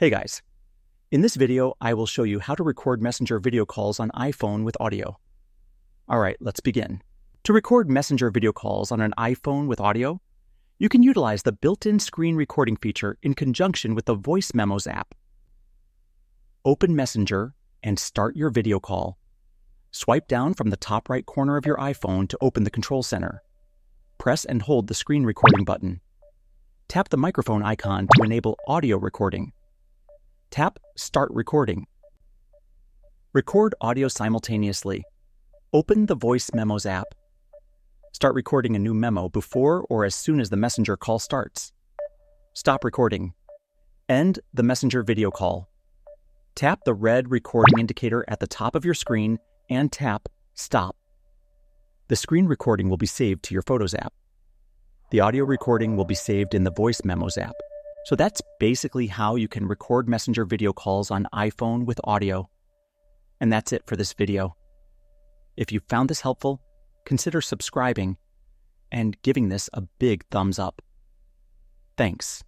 Hey guys. In this video, I will show you how to record Messenger video calls on iPhone with audio. All right, let's begin. To record Messenger video calls on an iPhone with audio, you can utilize the built-in screen recording feature in conjunction with the Voice Memos app. Open Messenger and start your video call. Swipe down from the top right corner of your iPhone to open the control center. Press and hold the screen recording button. Tap the microphone icon to enable audio recording. Tap Start Recording. Record audio simultaneously. Open the Voice Memos app. Start recording a new memo before or as soon as the Messenger call starts. Stop recording. End the Messenger video call. Tap the red recording indicator at the top of your screen and tap Stop. The screen recording will be saved to your Photos app. The audio recording will be saved in the Voice Memos app. So that's basically how you can record Messenger video calls on iPhone with audio. And that's it for this video. If you found this helpful, consider subscribing and giving this a big thumbs up. Thanks.